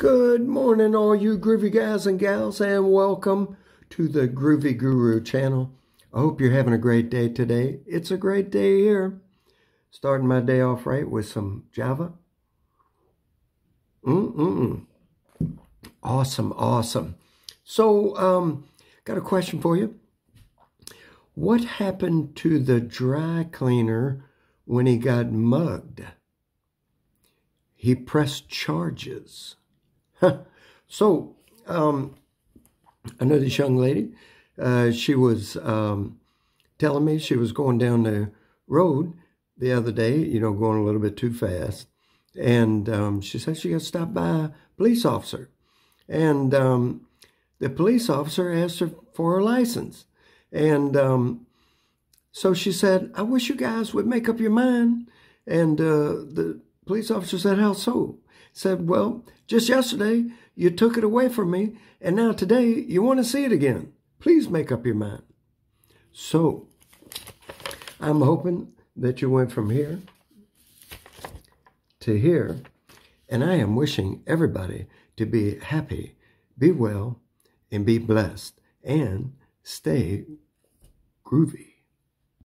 Good morning, all you groovy guys and gals, and welcome to the Groovy Guru channel. I hope you're having a great day today. It's a great day here. Starting my day off right with some Java. Mm-mm. Awesome, awesome. So, um, got a question for you. What happened to the dry cleaner when he got mugged? He pressed charges. So, um, I know this young lady. Uh, she was um, telling me she was going down the road the other day, you know, going a little bit too fast. And um, she said she got stopped by a police officer. And um, the police officer asked her for her license. And um, so she said, I wish you guys would make up your mind. And uh, the police officer said, How so? Said, Well, just yesterday you took it away from me, and now today you want to see it again. Please make up your mind. So I'm hoping that you went from here to here, and I am wishing everybody to be happy, be well, and be blessed, and stay groovy.